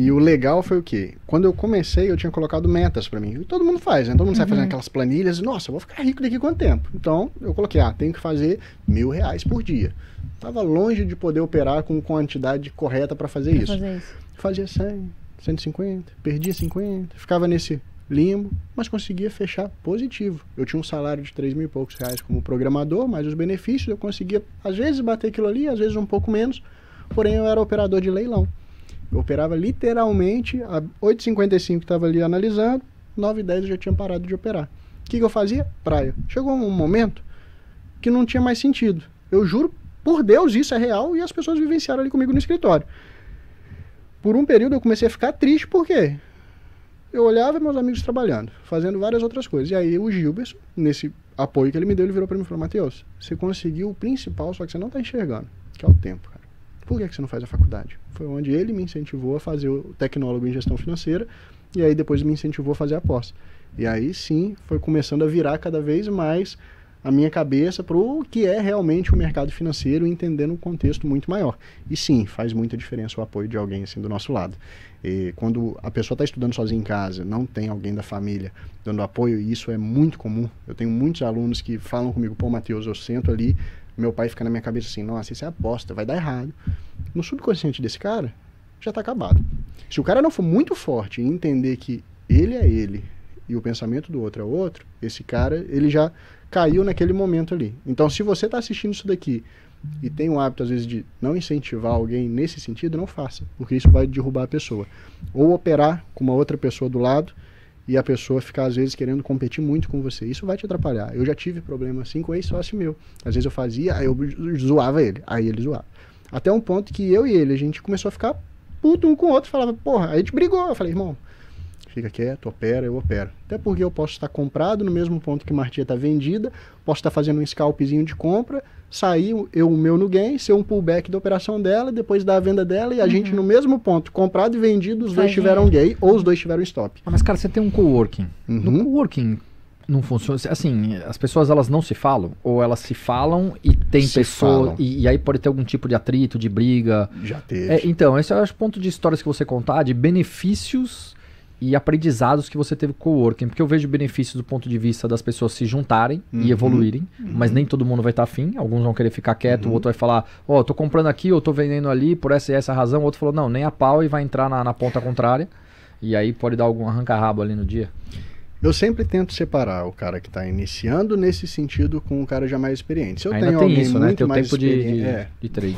E o legal foi o quê? Quando eu comecei, eu tinha colocado metas para mim. E todo mundo faz, né? Todo mundo sai fazendo aquelas planilhas. Nossa, eu vou ficar rico daqui a quanto tempo? Então, eu coloquei, ah, tenho que fazer mil reais por dia. Tava longe de poder operar com quantidade correta para fazer, isso. fazer isso. Fazia 100, 150, perdia 50, ficava nesse limbo, mas conseguia fechar positivo. Eu tinha um salário de 3 mil e poucos reais como programador, mas os benefícios eu conseguia, às vezes, bater aquilo ali, às vezes um pouco menos, porém eu era operador de leilão. Eu operava literalmente, a 8h55 estava ali analisando, 9h10 eu já tinha parado de operar. O que, que eu fazia? Praia. Chegou um momento que não tinha mais sentido. Eu juro, por Deus, isso é real e as pessoas vivenciaram ali comigo no escritório. Por um período eu comecei a ficar triste, por quê? Eu olhava meus amigos trabalhando, fazendo várias outras coisas. E aí o Gilberto, nesse apoio que ele me deu, ele virou para mim e falou: Matheus, você conseguiu o principal, só que você não está enxergando, que é o tempo, cara. Por que, você não faz a faculdade? Foi onde ele me incentivou a fazer o tecnólogo em gestão financeira e aí depois me incentivou a fazer a pós. E aí sim foi começando a virar cada vez mais a minha cabeça para o que é realmente o mercado financeiro, entendendo um contexto muito maior. E sim, faz muita diferença o apoio de alguém assim do nosso lado. E quando a pessoa está estudando sozinha em casa, não tem alguém da família dando apoio, e isso é muito comum. Eu tenho muitos alunos que falam comigo, pô, Matheus, eu sento ali meu pai fica na minha cabeça assim, nossa, isso é aposta, vai dar errado. No subconsciente desse cara, já está acabado. Se o cara não for muito forte em entender que ele é ele e o pensamento do outro é outro, esse cara, ele já caiu naquele momento ali. Então, se você está assistindo isso daqui e tem o hábito, às vezes, de não incentivar alguém nesse sentido, não faça, porque isso vai derrubar a pessoa. Ou operar com uma outra pessoa do lado e a pessoa ficar, às vezes, querendo competir muito com você. Isso vai te atrapalhar. Eu já tive problema assim com ex-sócio meu. Às vezes eu fazia, aí eu zoava ele, aí ele zoava. Até um ponto que eu e ele, a gente começou a ficar puto um com o outro, falava, porra, aí a gente brigou. Eu falei, irmão, fica quieto, opera, eu opero. Até porque eu posso estar comprado no mesmo ponto que Martinha está vendida, posso estar fazendo um scalpzinho de compra, sair eu o meu no gain, ser um pullback da operação dela, depois da venda dela e a uhum. gente no mesmo ponto, comprado e vendido, os dois tiveram gay ou os dois tiveram stop. Ah, mas cara, você tem um coworking. Uhum. No coworking não funciona. Assim, as pessoas elas não se falam, ou elas se falam e tem pessoas. E, e, aí pode ter algum tipo de atrito, de briga. Já teve. É, então, esse é o ponto de histórias que você contar, de benefícios e aprendizados que você teve com o coworking, porque eu vejo benefícios do ponto de vista das pessoas se juntarem uhum. e evoluírem, uhum. mas nem todo mundo vai estar afim, alguns vão querer ficar quieto, uhum. o outro vai falar, ó, oh, tô comprando aqui, ou tô vendendo ali, por essa e essa razão, o outro falou, não, nem a pau e vai entrar na, na ponta contrária, e aí pode dar algum arranca-rabo ali no dia. Eu sempre tento separar o cara que está iniciando nesse sentido com o cara já mais experiente. Se eu Ainda tenho tem alguém isso, muito né? Tem o mais tempo de, de, é. de trade.